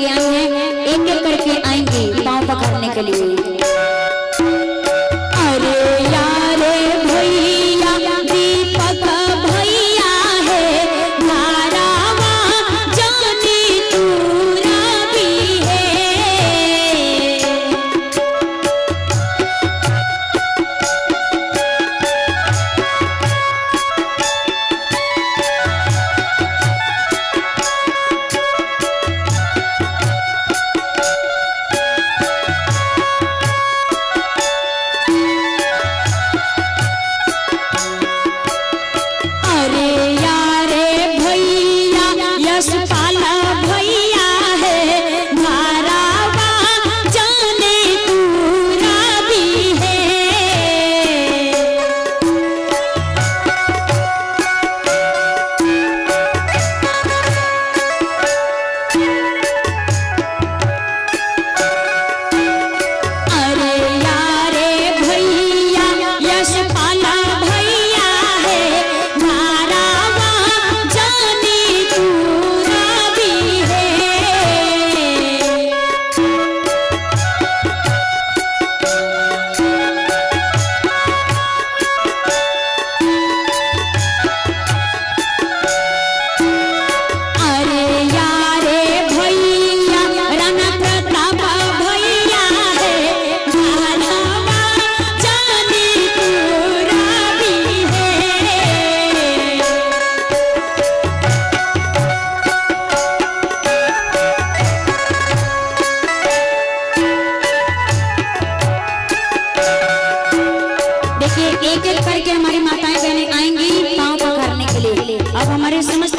करके आई हैं। एक एक करके आएँगे पाँव पकड़ने के लिए।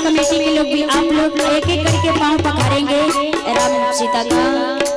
कमेटी के लोग भी आप लोग एक एक करके पाँव पकड़ेंगे। राम सीता का।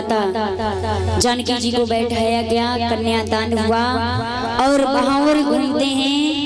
माता। जानकी जी को बैठाया गया कन्यादान हुआ और बहावर घूमते हैं।